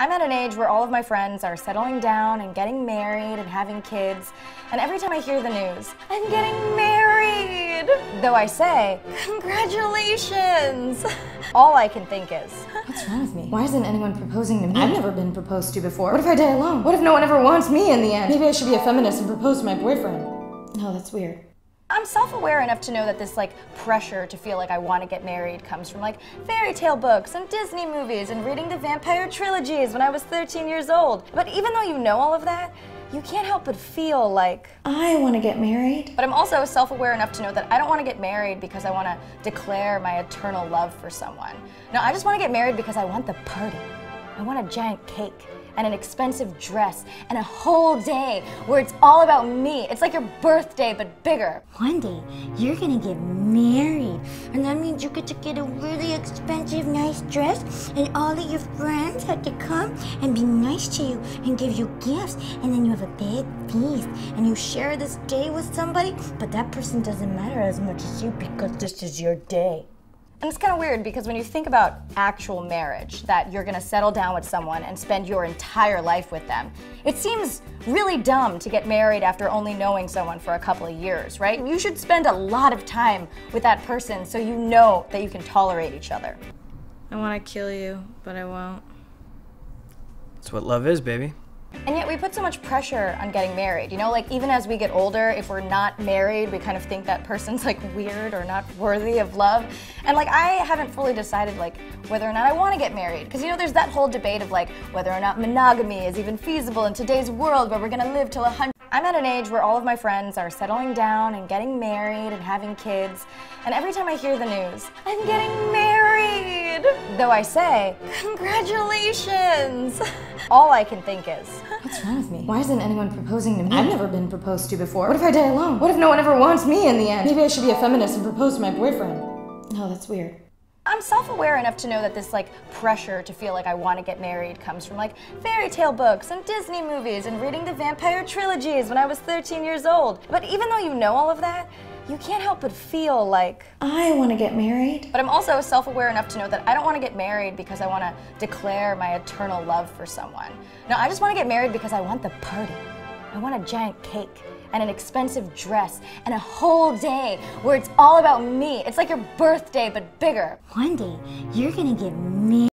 I'm at an age where all of my friends are settling down and getting married and having kids. And every time I hear the news, I'm getting married, though I say, congratulations, all I can think is, What's wrong with me? Why isn't anyone proposing to me? I've never been proposed to before. What if I die alone? What if no one ever wants me in the end? Maybe I should be a feminist and propose to my boyfriend. No, that's weird. I'm self-aware enough to know that this like pressure to feel like I want to get married comes from like fairy tale books and Disney movies and reading the vampire trilogies when I was 13 years old. But even though you know all of that, you can't help but feel like I want to get married. But I'm also self-aware enough to know that I don't want to get married because I want to declare my eternal love for someone. No, I just want to get married because I want the party. I want a giant cake and an expensive dress and a whole day where it's all about me. It's like your birthday, but bigger. One day, you're gonna get married, and that means you get to get a really expensive, nice dress, and all of your friends have to come and be nice to you and give you gifts, and then you have a big feast, and you share this day with somebody, but that person doesn't matter as much as you because this is your day. And it's kind of weird because when you think about actual marriage, that you're gonna settle down with someone and spend your entire life with them, it seems really dumb to get married after only knowing someone for a couple of years, right? You should spend a lot of time with that person so you know that you can tolerate each other. I want to kill you, but I won't. That's what love is, baby. And yet we put so much pressure on getting married. You know, like even as we get older, if we're not married, we kind of think that person's like weird or not worthy of love. And like I haven't fully decided like whether or not I want to get married. Because you know, there's that whole debate of like whether or not monogamy is even feasible in today's world where we're gonna live till a hundred. I'm at an age where all of my friends are settling down and getting married and having kids. And every time I hear the news, I'm getting married, though I say, congratulations, all I can think is, What's wrong with me? Why isn't anyone proposing to me? I've never been proposed to before. What if I die alone? What if no one ever wants me in the end? Maybe I should be a feminist and propose to my boyfriend. No, that's weird. I'm self-aware enough to know that this like pressure to feel like I want to get married comes from like fairy tale books and Disney movies and reading the vampire trilogies when I was 13 years old. But even though you know all of that, you can't help but feel like I want to get married. But I'm also self-aware enough to know that I don't want to get married because I want to declare my eternal love for someone. No, I just want to get married because I want the party. I want a giant cake and an expensive dress and a whole day where it's all about me. It's like your birthday, but bigger. One day, you're gonna get married.